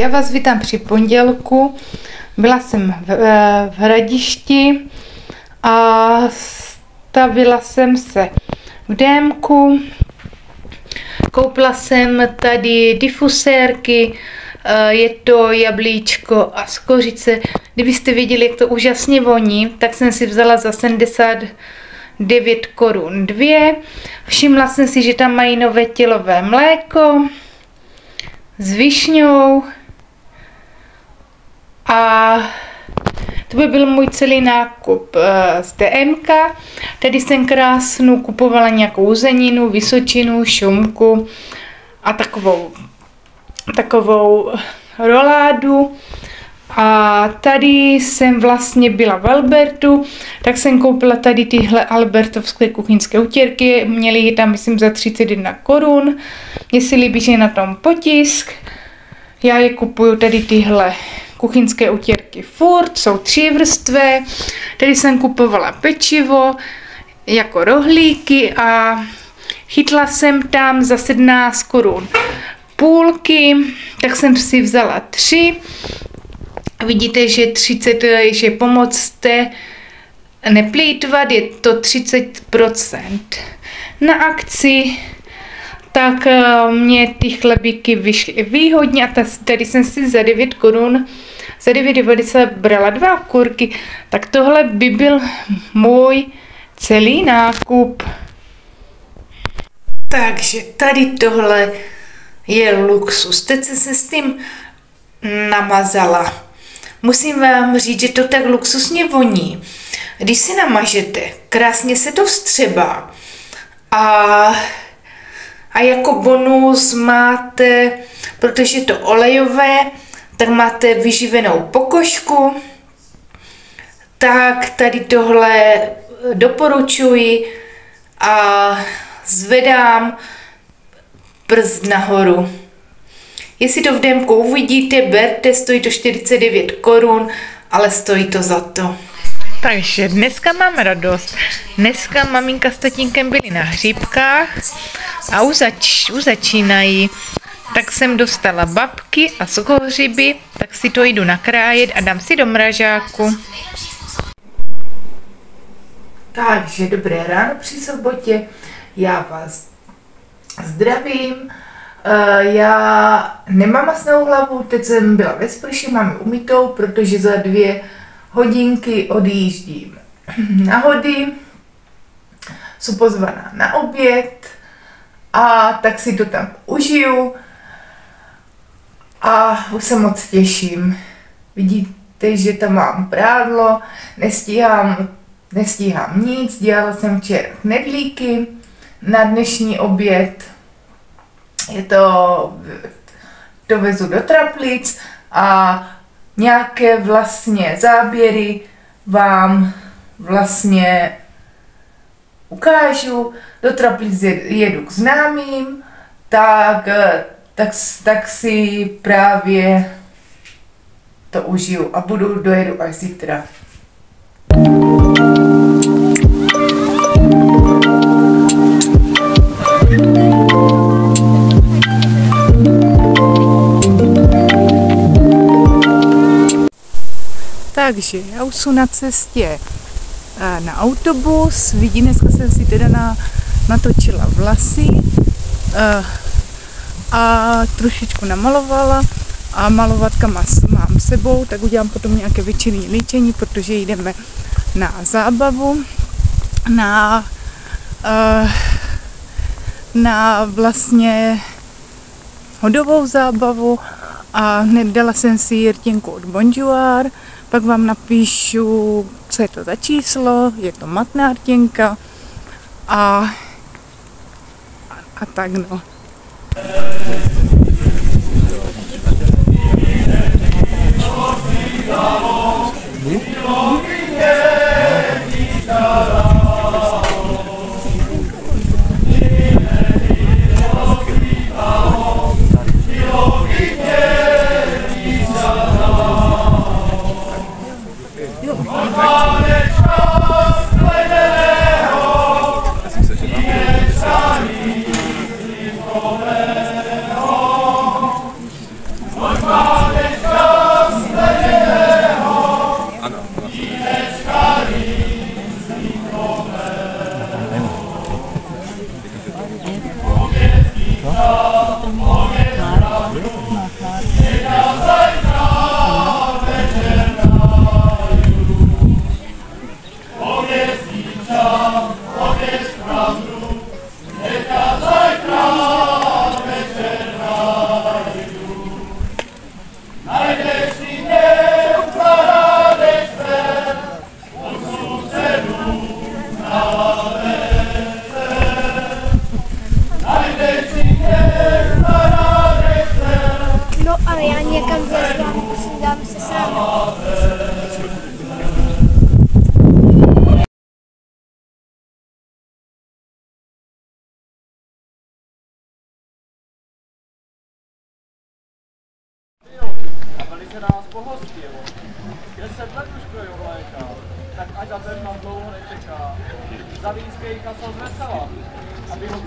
Já vás vítám při pondělku. Byla jsem v, v Hradišti a stavila jsem se v démku. Koupila jsem tady difusérky, je to jablíčko a skořice. Kdybyste viděli, jak to úžasně voní, tak jsem si vzala za 79 korun dvě. Všimla jsem si, že tam mají nové tělové mléko s višňou a to by byl můj celý nákup eh, z DMK. Tady jsem krásnou kupovala nějakou zeninu, vysočinu, šumku a takovou, takovou roládu. A tady jsem vlastně byla v Albertu, tak jsem koupila tady tyhle albertovské kuchyňské utěrky, měli je tam myslím za 31 korun. Mně si líbí, že je na tom potisk. Já je kupuju tady tyhle kuchyňské utěrky furt, jsou tři vrstvé. Tady jsem kupovala pečivo jako rohlíky a chytla jsem tam za 17 korun půlky, tak jsem si vzala tři. Vidíte, že 30, že pomocte neplýtvat, je to 30% na akci, tak eh, mě ty chlebíky vyšly výhodně a tady jsem si za 9 korun za 9,90 brala dva kurky, tak tohle by byl můj celý nákup. Takže tady tohle je luxus. Teď se s tím namazala. Musím vám říct, že to tak luxusně voní. Když si namažete, krásně se to vstřebá. A, a jako bonus máte, protože je to olejové, tak máte vyživenou pokožku, tak tady tohle doporučuji a zvedám prst nahoru. Jestli to v demku uvidíte, berte, stojí to 49 korun, ale stojí to za to. Takže dneska mám radost. Dneska maminka s tatínkem byli na hříbkách a už, zač, už začínají. Tak jsem dostala babky a suchohřiby, tak si to jdu nakrájet a dám si do mražáku. Takže dobré ráno při sobotě, já vás zdravím. Uh, já nemám masnou hlavu, teď jsem byla ve sprši, mám ji umytou, protože za dvě hodinky odjíždím na hody, jsou pozvaná na oběd a tak si to tam užiju a už se moc těším. Vidíte, že tam mám prádlo, nestíhám, nestíhám nic, dělala jsem včera knedlíky na dnešní oběd. Je to, dovezu do traplic a nějaké vlastně záběry vám vlastně ukážu. Do traplic jedu k známým, tak tak, tak si právě to užiju a budu dojedu až zítra. Takže já už jsem na cestě eh, na autobus. Vidí, dneska jsem si teda na, natočila vlasy. A trošičku namalovala a malovatka mám sebou, tak udělám potom nějaké večerní líčení, protože jdeme na zábavu, na, uh, na vlastně hodovou zábavu a hned dala jsem si jirtinku od Bonjour, pak vám napíšu, co je to za číslo, je to matná rtěnka a, a tak no. 뭐?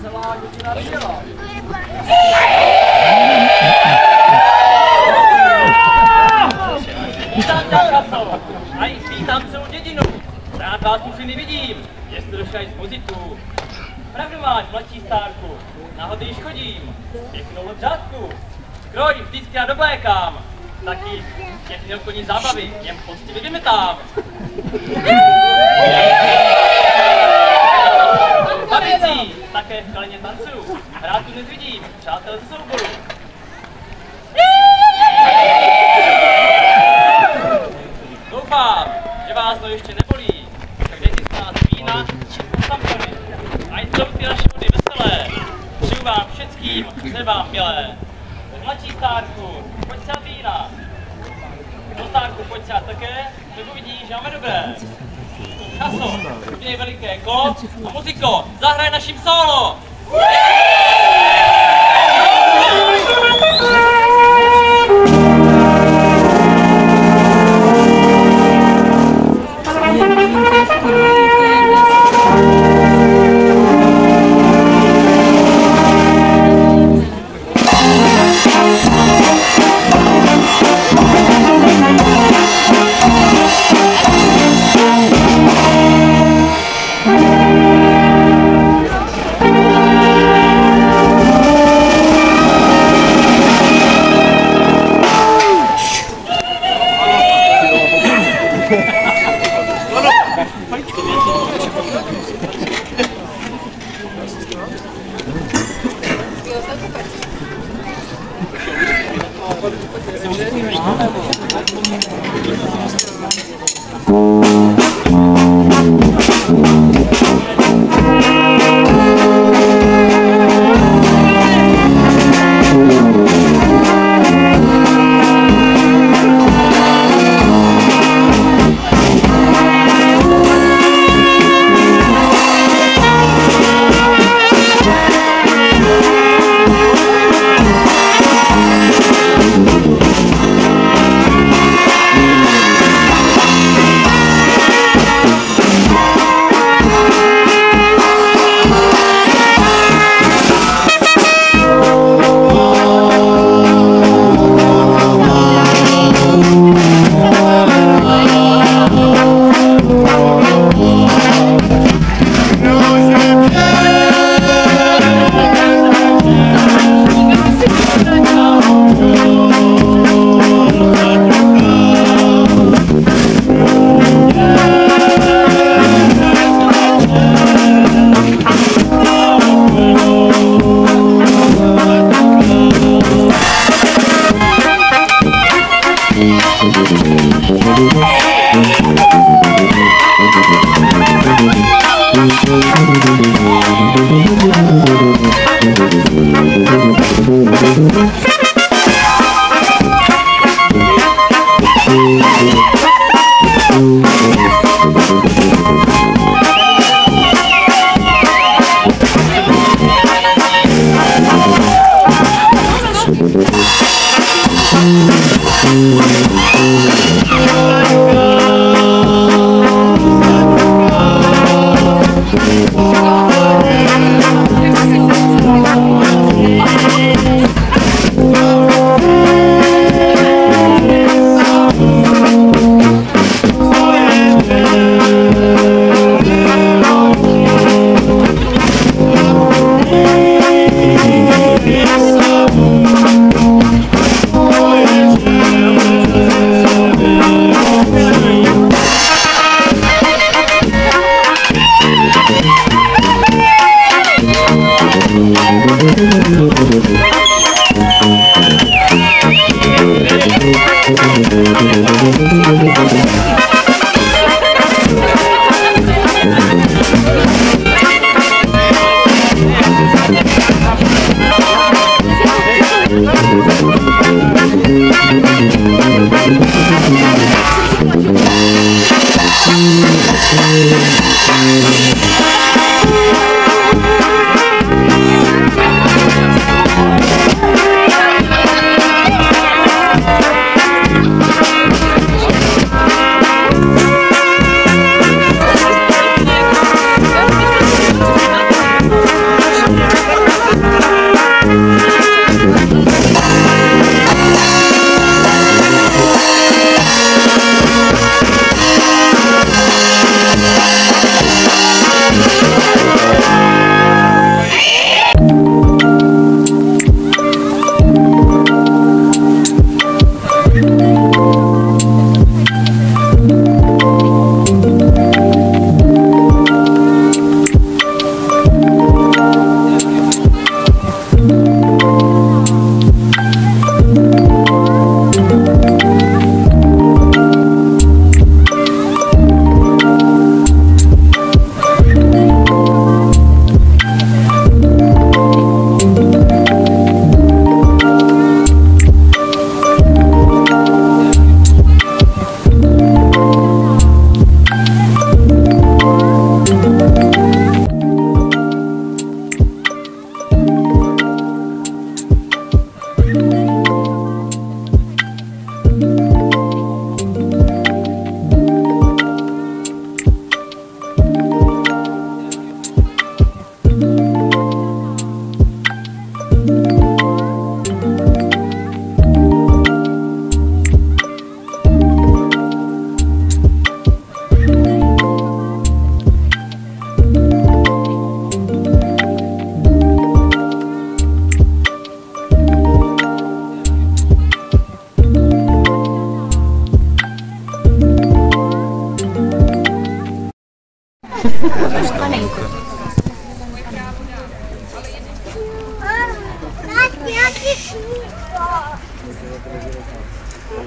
Celá rodina viděla. Vítám tě, Kaso. A i vítám celou dědinu. Rád vás tu všichni vidím. Jestli došli z pozitu. Pravdu máš, mladší stárku. Náhody již chodím. Pěknou lebřátku. Kroj, vždycky já doblékám. Taky těch měl koní zábavy, něm poctivě vymetám. také v kalině tancuju. Rád tu dnes vidím, přátel ze souboru. Doufám, že vás to ještě nebolí. Tak dejte si nás vína tampony. A ať jsou ty naše vody veselé. Přeju vám všetkým, vše vám milé. Mladší stárku, pojď se vína. Do stárku pojď se také, tak uvidí, že máme dobré. Kaso, udělej veliké kolo a muziko, zahraj naším solo. Thank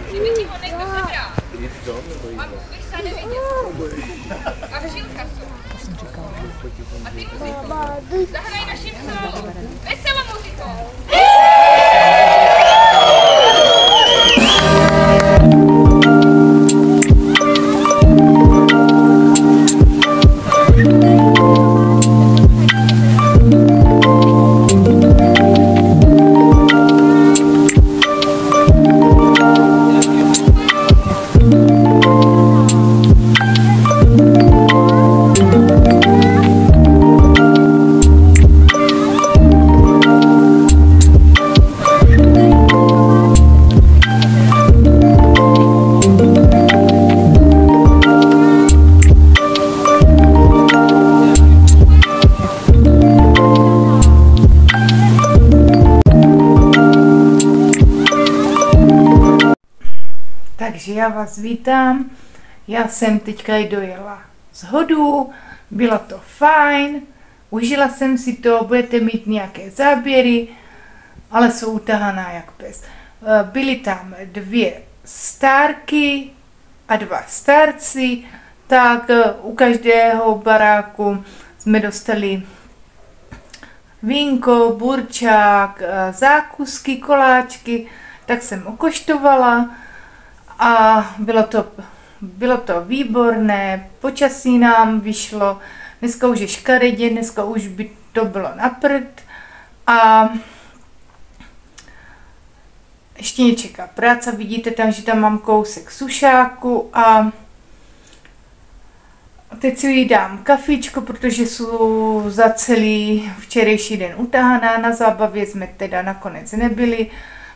Kdyby ti ho někdo sebral. Mám bych se neviděl. A vžilka jsou. A ty muziku. Zahraj našim solo. Veselou muzikou. Takže já vás vítám. Já jsem teďka i dojela z hodu, bylo to fajn, užila jsem si to, budete mít nějaké záběry, ale jsou utahaná jak pes. Eh, Byly tam dvě stárky a dva starci, tak eh, u každého baráku jsme dostali vínko, burčák, eh, zákusky, koláčky, tak jsem okoštovala a bylo to, bylo to výborné, počasí nám vyšlo, dneska už je škaredě, dneska už by to bylo na prd. A ještě mě čeká práce, vidíte tam, že tam mám kousek sušáku a teď si dám kafičko, protože jsou za celý včerejší den utahaná, na zábavě jsme teda nakonec nebyli,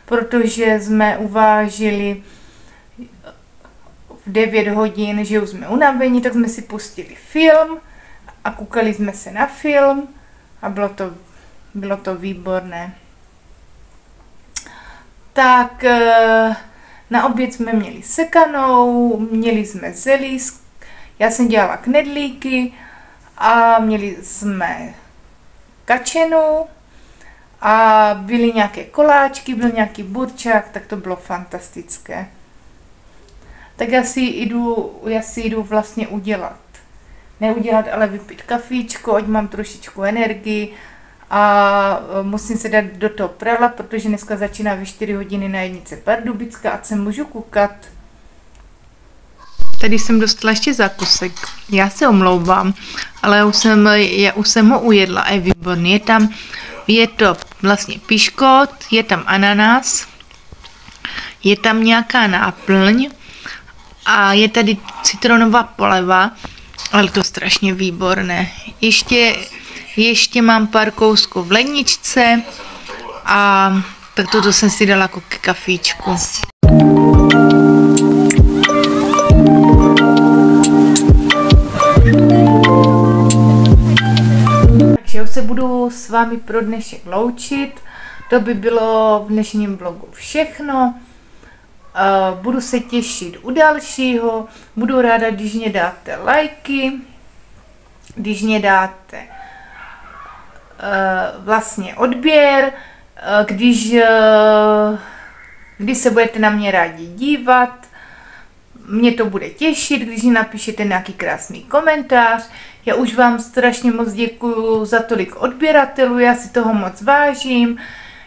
protože jsme uvážili v 9 hodin, že už jsme unavení, tak jsme si pustili film a koukali jsme se na film a bylo to, bylo to výborné. Tak eh, na oběd jsme měli sekanou, měli jsme zelí, já jsem dělala knedlíky a měli jsme kačenu a byly nějaké koláčky, byl nějaký burčák, tak to bylo fantastické tak já si jdu, já si jdu vlastně udělat. Neudělat, ale vypít kafíčko, ať mám trošičku energii a e, musím se dát do toho prala, protože dneska začíná ve 4 hodiny na jednice Pardubická a se můžu koukat. tady jsem dostala ještě zákusek. Já se omlouvám, ale já už jsem, já už jsem ho ujedla je výborný. Je tam, je to vlastně piškot, je tam ananas, je tam nějaká náplň a je tady citronová poleva, ale to strašně výborné. Ještě, ještě mám pár kousků v ledničce a tak toto jsem si dala jako k kafíčku. Takže už se budu s vámi pro dnešek loučit. To by bylo v dnešním vlogu všechno. Budu se těšit u dalšího. Budu ráda, když mě dáte lajky, když mě dáte uh, vlastně odběr, uh, když, uh, když se budete na mě rádi dívat. Mě to bude těšit, když mi napíšete nějaký krásný komentář. Já už vám strašně moc děkuju za tolik odběratelů, já si toho moc vážím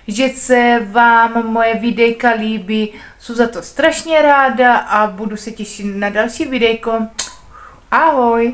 že se vám moje videjka líbí. Jsou za to strašně ráda a budu se těšit na další videjko. Ahoj!